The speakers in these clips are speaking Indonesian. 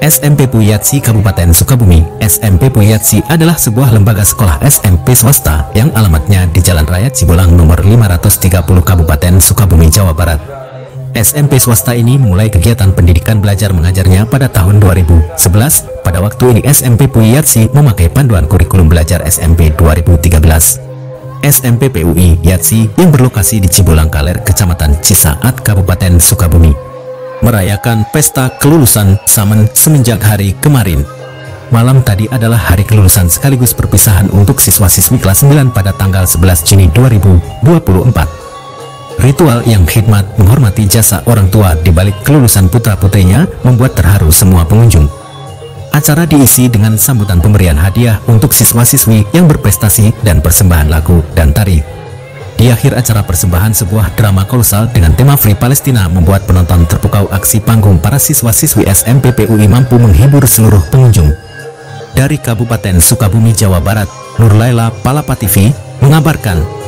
SMP Puyatsi Kabupaten Sukabumi SMP Puyatsi adalah sebuah lembaga sekolah SMP swasta yang alamatnya di Jalan Raya Cibolang nomor 530 Kabupaten Sukabumi, Jawa Barat. SMP swasta ini mulai kegiatan pendidikan belajar mengajarnya pada tahun 2011. Pada waktu ini SMP Puyatsi memakai panduan kurikulum belajar SMP 2013. SMP PUI Yatsi yang berlokasi di Cibolang Kaler, Kecamatan Cisaat, Kabupaten Sukabumi, merayakan pesta kelulusan Samen semenjak hari kemarin. Malam tadi adalah hari kelulusan sekaligus perpisahan untuk siswa-siswi kelas 9 pada tanggal 11 Juni 2024. Ritual yang khidmat menghormati jasa orang tua di balik kelulusan putra-putrinya membuat terharu semua pengunjung. Acara diisi dengan sambutan pemberian hadiah untuk siswa-siswi yang berprestasi dan persembahan lagu dan tari. Di akhir acara persembahan sebuah drama kolosal dengan tema Free Palestina membuat penonton terpukau aksi panggung para siswa-siswi SMP PUI mampu menghibur seluruh pengunjung. Dari Kabupaten Sukabumi, Jawa Barat, Nur Laila Palapa TV mengabarkan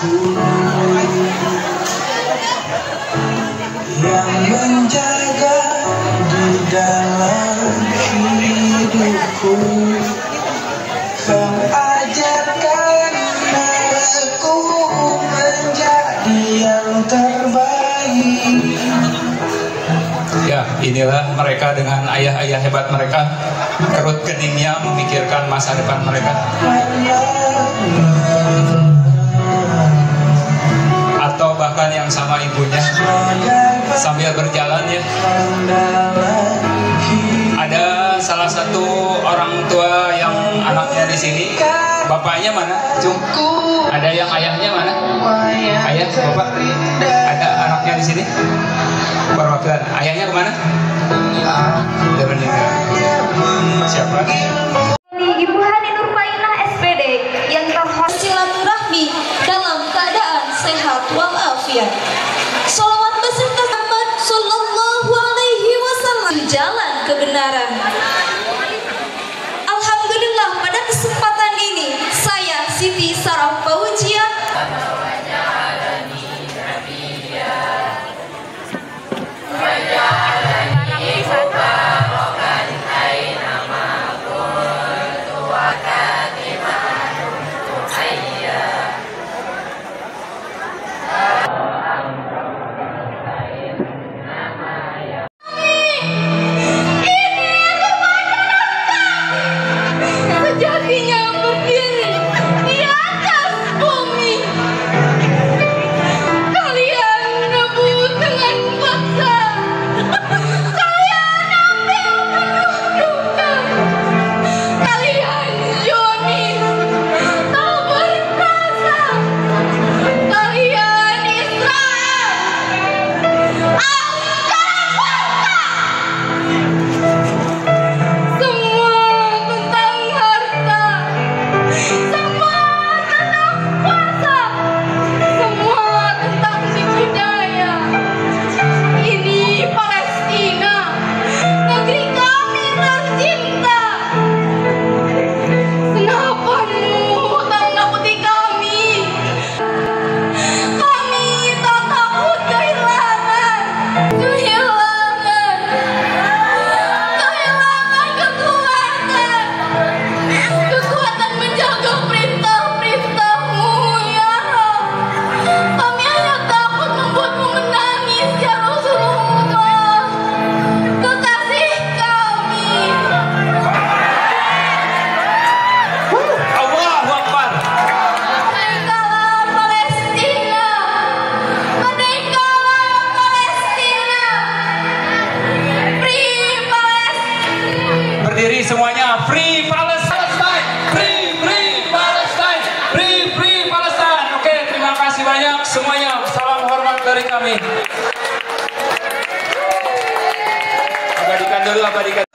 yang menjaga di dalam hidupku Kau ajarkan aku menjadi yang terbaik Ya, inilah mereka dengan ayah-ayah hebat mereka. Kerut keningnya memikirkan masa depan mereka. Atau bahkan yang sama ibunya sambil berjalan ya. Ada salah satu orang tua yang anaknya di sini. Bapaknya mana? Cung. Ada yang ayahnya mana? Ayah, bapak. Ada anaknya di sini. Perwakilan. Ayahnya ke mana? Siapa? que lo.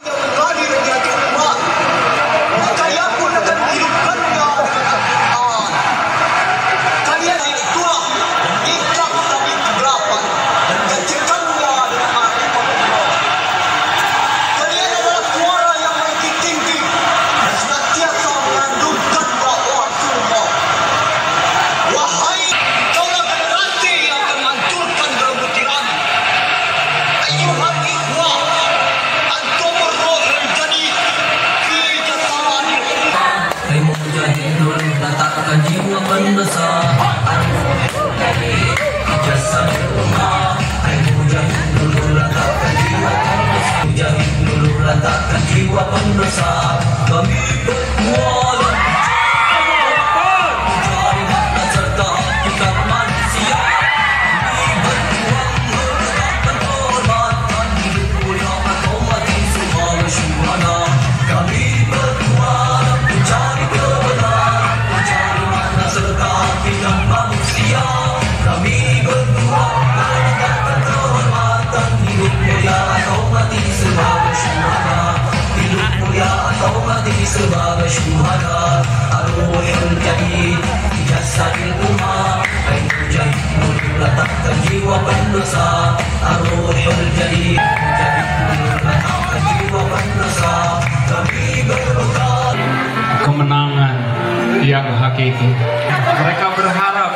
laki-laki itu. Mereka berharap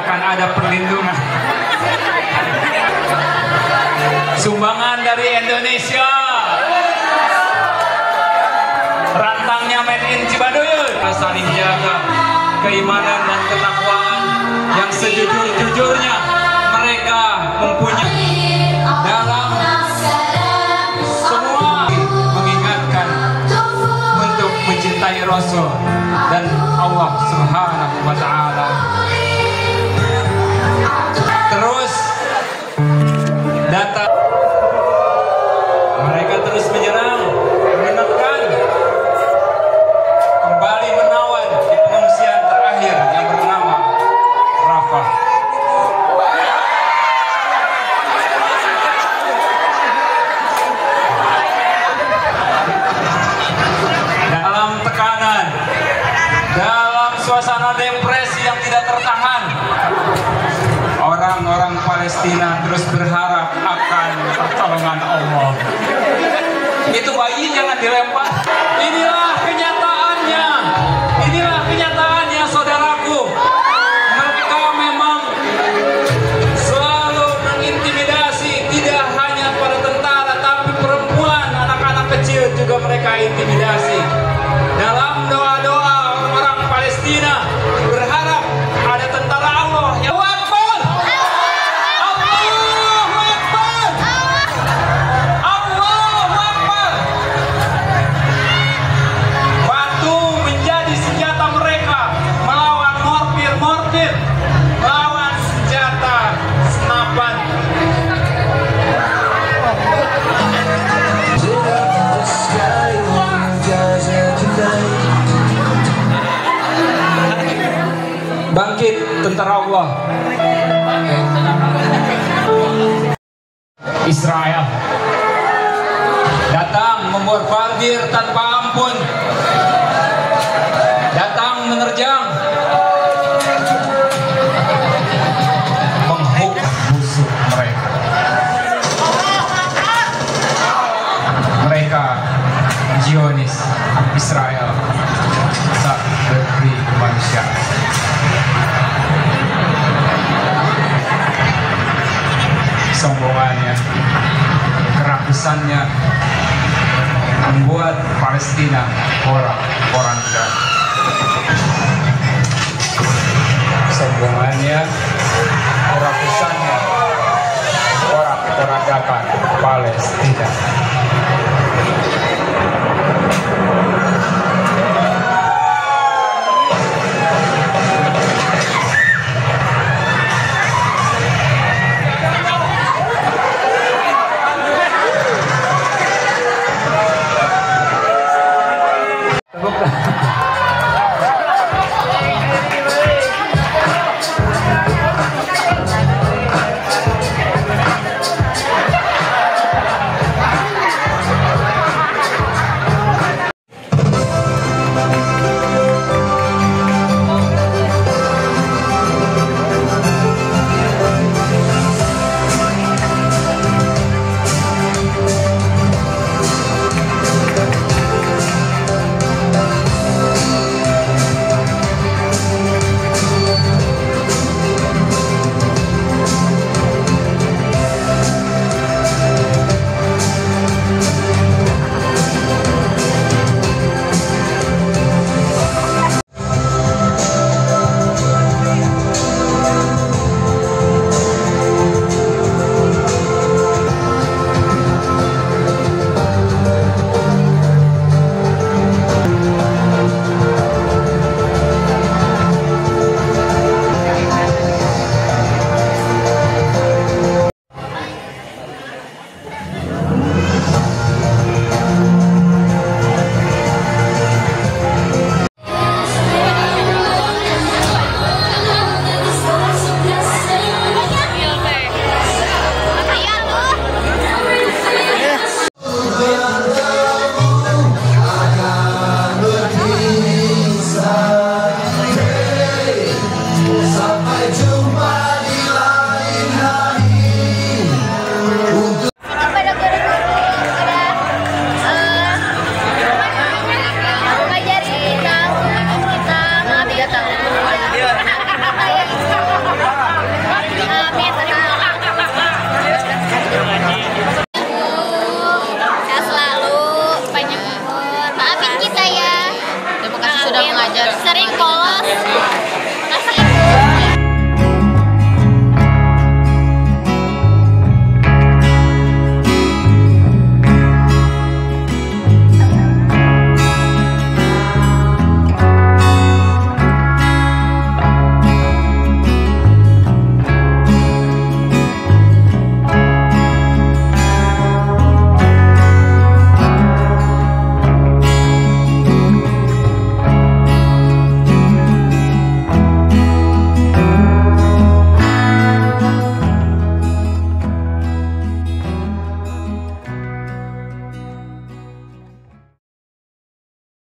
akan ada perlindungan. Sumbangan dari Indonesia. Rantangnya made in Cibaduyut. Saling jaga keimanan dan ketakwaan yang sejujur-jujurnya mereka mempunyai dalam semua mengingatkan untuk mencintai Rasul. Allah Subhanahu wa taala. dilempar. Inilah kenyataannya. Inilah kenyataannya saudaraku. Mereka memang selalu mengintimidasi tidak hanya para tentara tapi perempuan, anak-anak kecil juga mereka intimidasi. Dalam doa tentara Allah. Israel. Datang memborbardir tanpa ampun. Datang menerjang. Menghukum busuk mereka. Mereka Zionis Israel. Tak berdiri kemanusiaan. kesombongannya, kerakusannya membuat Palestina orang-orang dan Kesombongannya, kerakusannya, porak-porandakan Palestina.